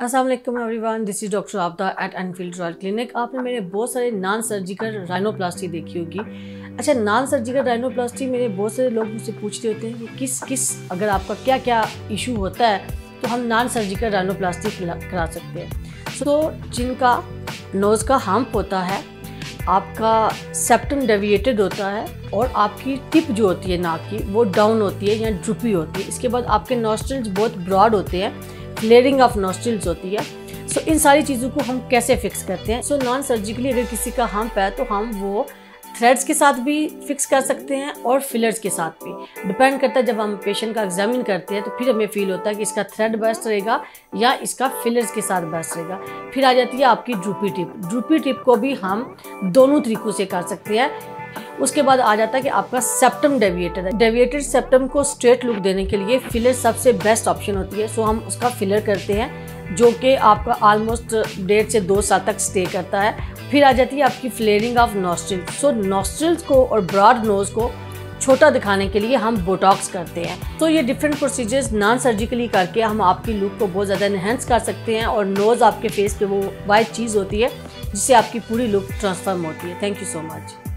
Aslam everyone this is doctor आपदा at Enfield Royal clinic आपने मेरे बहुत सारे नॉन सर्जिकल राइनोप्लास्टी देखी होगी। अच्छा नॉन सर्जिकल राइनोप्लास्टी मेरे बहुत सारे लोग मुझसे पूछते होते हैं कि किस किस अगर आपका क्या क्या इशू होता है तो हम नॉन सर्जिकल राइनोप्लास्टी करा सकते हैं। So, जिनका नोज़ का हम्प होता है आपका सेप्टम डेविएटेड होता है और आपकी टिप जो होती है नाक की वो डाउन होती है या ड्रुपी होती है। इसके बाद आपके नॉस्ट्रल्स बहुत ब्रॉड होते हैं। फ्लेयरिंग ऑफ़ नॉस्ट्रल्स होती है। सो so, इन सारी चीज़ों को हम कैसे फिक्स करते हैं? सो नॉन सर्जिकली अगर किसी का हम्प है तो हम वो थ्रेड्स के साथ भी फिक्स कर सकते हैं और फिलर्स के साथ भी। डिपेंड करता है जब हम पेशेंट का एग्जामिन करते हैं तो फिर हमें फील होता है कि इसका थ्रेड बेस्ट रहेगा या इसका फिलर्स के साथ बेस्ट रहेगा। फिर आ जाती है आपकी ड्रूपी टिप ड्रूपी टिप को भी हम दोनों तरीक़ों से कर सकते हैं। उसके बाद आ जाता है कि आपका सेप्टम डेविएटर है। डेविएटेड सेप्टम को स्ट्रेट लुक देने के लिए फिलर सबसे बेस्ट ऑप्शन होती है। सो हम उसका फिलर करते हैं, जो कि आपका ऑलमोस्ट डेढ़ से दो साल तक स्टे करता है। फिर आ जाती है आपकी flaring of nostril so nostrils को और ब्रॉड नोज़ को छोटा दिखाने के लिए हम बोटॉक्स करते हैं। तो ये डिफरेंट प्रोसीजर्स नॉन सर्जिकली करके हम आपकी लुक को बहुत ज़्यादा इन्हेंस कर सकते हैं और नोज़ आपके फेस पे वो वाइट चीज़ होती है, जिससे आपकी पूरी लुक ट्रांसफॉर्म होती है। Thank you so much